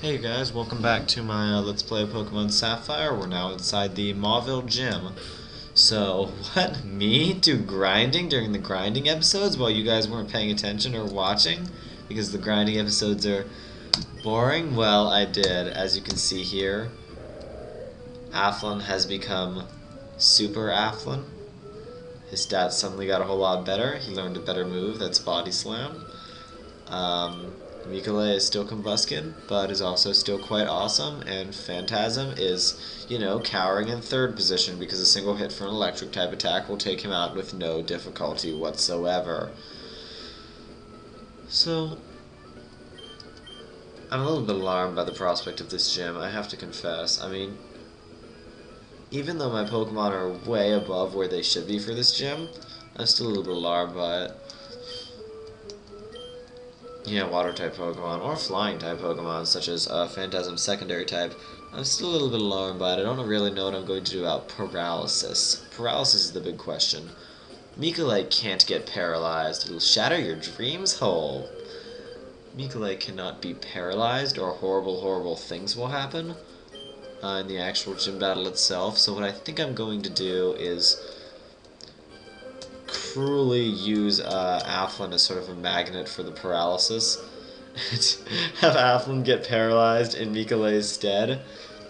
Hey guys, welcome back to my uh, Let's Play Pokemon Sapphire. We're now inside the Mauville Gym. So, what? Me do grinding during the grinding episodes while you guys weren't paying attention or watching? Because the grinding episodes are boring? Well, I did. As you can see here, Afflin has become Super Afflin. His stats suddenly got a whole lot better. He learned a better move, that's Body Slam. Um, Miquella is still Combusken, but is also still quite awesome, and Phantasm is, you know, cowering in third position because a single hit for an electric type attack will take him out with no difficulty whatsoever. So, I'm a little bit alarmed by the prospect of this gym, I have to confess. I mean, even though my Pokemon are way above where they should be for this gym, I'm still a little bit alarmed by it. Yeah, water type Pokemon, or flying type Pokemon, such as uh, Phantasm secondary type. I'm still a little bit alarmed by it. I don't really know what I'm going to do about paralysis. Paralysis is the big question. Mikolite can't get paralyzed. It'll shatter your dreams whole. Mikolite cannot be paralyzed, or horrible, horrible things will happen uh, in the actual gym battle itself. So what I think I'm going to do is cruelly use uh, Afflin as sort of a magnet for the paralysis. Have Afflin get paralyzed in Miquella's stead,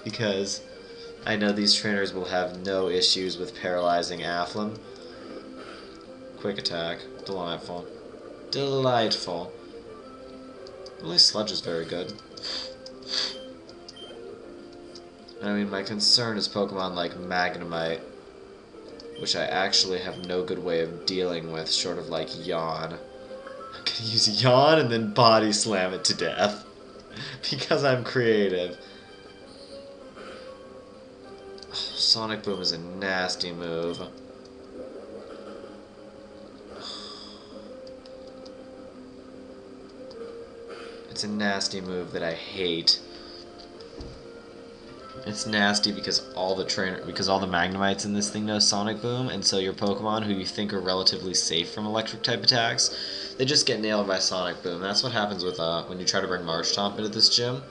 because I know these trainers will have no issues with paralyzing Afflin. Quick attack. Delightful. Delightful. Really, Sludge is very good. I mean, my concern is Pokemon like Magnemite which I actually have no good way of dealing with, short of like yawn. I'm gonna use yawn and then body slam it to death. because I'm creative. Sonic Boom is a nasty move. It's a nasty move that I hate. It's nasty because all the trainer because all the Magnemites in this thing know Sonic Boom, and so your Pokemon who you think are relatively safe from electric type attacks, they just get nailed by Sonic Boom. That's what happens with uh, when you try to bring Marsh Marshtomp into this gym.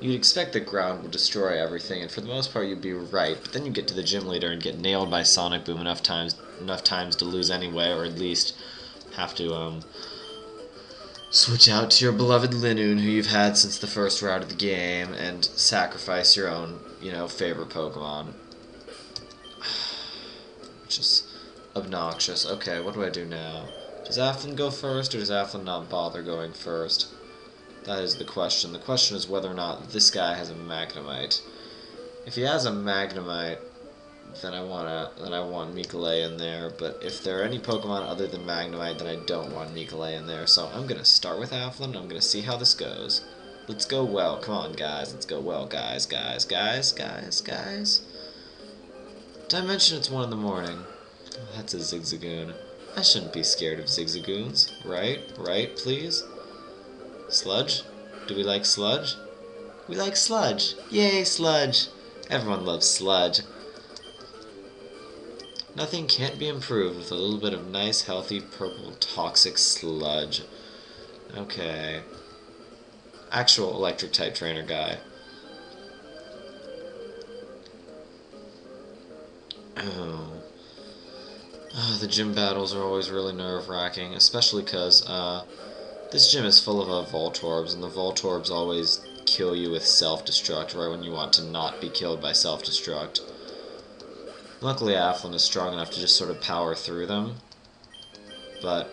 You'd expect the ground will destroy everything, and for the most part you'd be right. But then you get to the gym leader and get nailed by Sonic Boom enough times enough times to lose anyway, or at least have to um switch out to your beloved Linoone, who you've had since the first route of the game, and sacrifice your own, you know, favorite Pokemon. Which is obnoxious. Okay, what do I do now? Does Afflin go first, or does Afflin not bother going first? That is the question. The question is whether or not this guy has a Magnemite. If he has a Magnemite, then I wanna then I want Miquella in there. But if there are any Pokemon other than Magnemite, then I don't want Miquella in there. So I'm gonna start with Afflin. I'm gonna see how this goes. Let's go well. Come on, guys. Let's go well, guys, guys, guys, guys, guys. Did I mention it's one in the morning? Oh, that's a Zigzagoon. I shouldn't be scared of Zigzagoons, right? Right, please? Sludge? Do we like Sludge? We like Sludge! Yay, Sludge! Everyone loves Sludge. Nothing can't be improved with a little bit of nice, healthy, purple, toxic sludge. Okay. Actual electric type trainer guy. Oh. oh. the gym battles are always really nerve-wracking, especially because uh, this gym is full of uh, Voltorbs, and the Voltorbs always kill you with self-destruct right when you want to not be killed by self-destruct. Luckily, Afflin is strong enough to just sort of power through them. But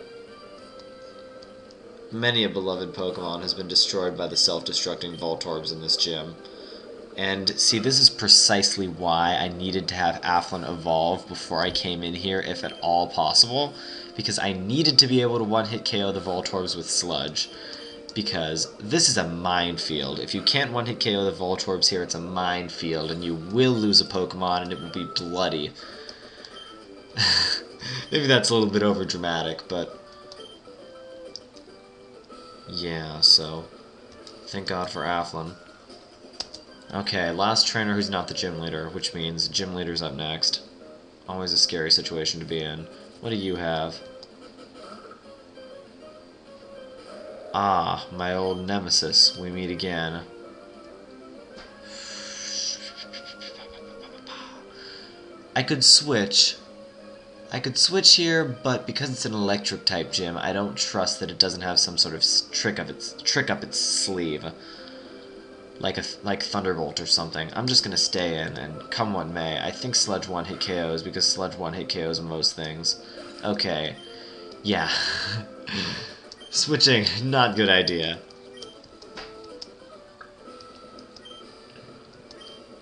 many a beloved Pokemon has been destroyed by the self-destructing Voltorbs in this gym. And see, this is precisely why I needed to have Afflin evolve before I came in here, if at all possible, because I needed to be able to one-hit KO the Voltorbs with Sludge because this is a minefield. If you can't one-hit KO the Voltorbs here, it's a minefield, and you will lose a Pokemon, and it will be bloody. Maybe that's a little bit over dramatic, but... Yeah, so... Thank God for Afflin. Okay, last trainer who's not the gym leader, which means gym leader's up next. Always a scary situation to be in. What do you have? Ah, my old nemesis, we meet again. I could switch. I could switch here, but because it's an electric type gym, I don't trust that it doesn't have some sort of trick of its trick up its sleeve. Like a like Thunderbolt or something. I'm just gonna stay in and come what may. I think Sludge 1 hit KOs because Sludge 1 hit KOs most things. Okay. Yeah. switching not good idea.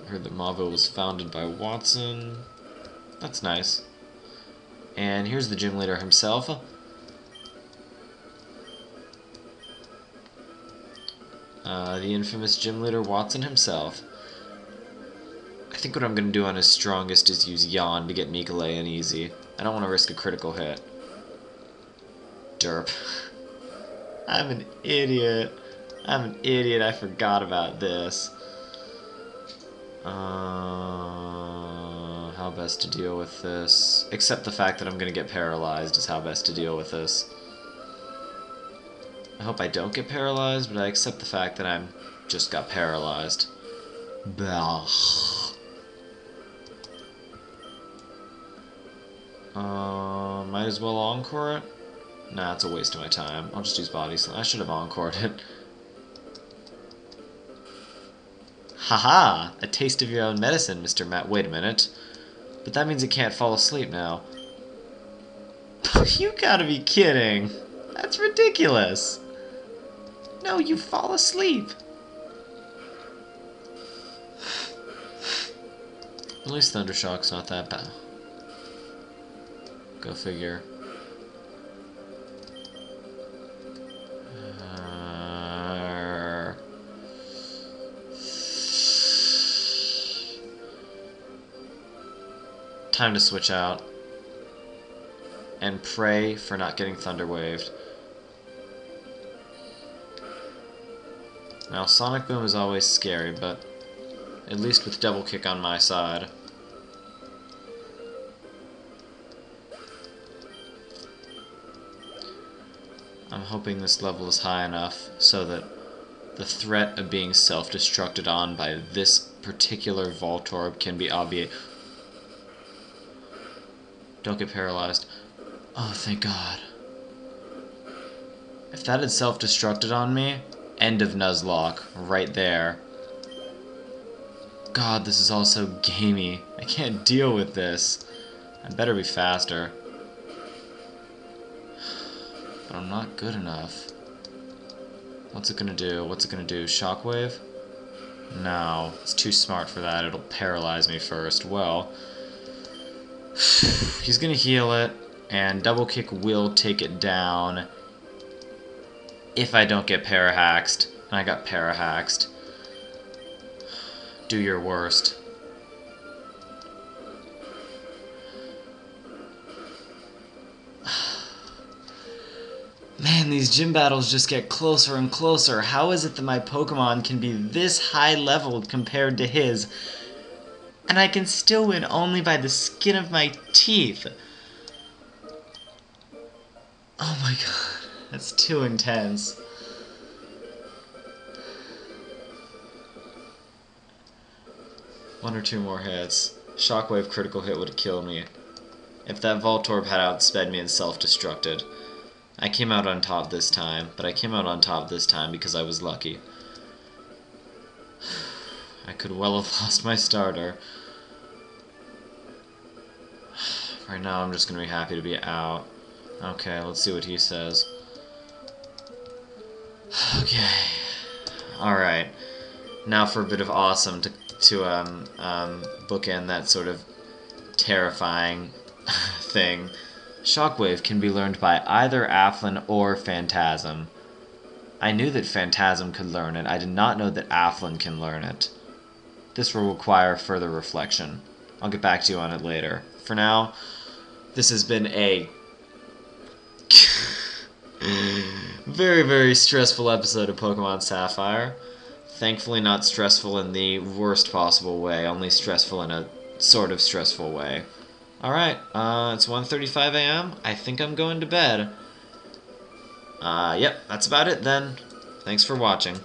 I heard that Mauville was founded by Wattson. That's nice. And here's the gym leader himself. Uh, the infamous gym leader Wattson himself. I think what I'm going to do on his strongest is use Yawn to get Miquella in easy. I don't want to risk a critical hit. Derp. I'm an idiot. I'm an idiot. I forgot about this. Uh, how best to deal with this? Except the fact that I'm gonna get paralyzed is how best to deal with this. I hope I don't get paralyzed, but I accept the fact that I'm just got paralyzed. Bah. Uh, might as well encore it? Nah, it's a waste of my time. I'll just use body slam. I should have encored it. Haha! A taste of your own medicine, Mr. Matt. Wait a minute. But that means it can't fall asleep now. you gotta be kidding. That's ridiculous. No, you fall asleep. At least Thundershock's not that bad. Go figure. Time to switch out and pray for not getting thunder waved. Now, Sonic Boom is always scary, but at least with Double Kick on my side. I'm hoping this level is high enough so that the threat of being self-destructed on by this particular Voltorb can be obviated. Don't get paralyzed. Oh, thank God. If that had self-destructed on me, end of Nuzlocke, right there. God, this is all so gamey. I can't deal with this. I better be faster. But I'm not good enough. What's it gonna do? What's it gonna do? Shockwave? No, it's too smart for that. It'll paralyze me first. Well, He's going to heal it, and double kick will take it down if I don't get parahaxed. And I got parahaxed. Do your worst. Man, these gym battles just get closer and closer. How is it that my Pokemon can be this high leveled compared to his? And I can still win only by the skin of my teeth. Oh my god, that's too intense. One or two more hits. Shockwave critical hit would have killed me. If that Voltorb had outsped me and self-destructed. I came out on top this time, but I came out on top this time because I was lucky. I could well have lost my starter. Right now I'm just going to be happy to be out. Okay, let's see what he says. Okay. Alright. Now for a bit of awesome to, to um, um, bookend that sort of terrifying thing. Shockwave can be learned by either Afflin or Phantasm. I knew that Phantasm could learn it, I did not know that Afflin can learn it. This will require further reflection. I'll get back to you on it later. For now, this has been a very, very stressful episode of Pokemon Sapphire. Thankfully not stressful in the worst possible way, only stressful in a sort of stressful way. Alright, uh, it's 1.35 a.m. I think I'm going to bed. Uh, yep, that's about it then. Thanks for watching.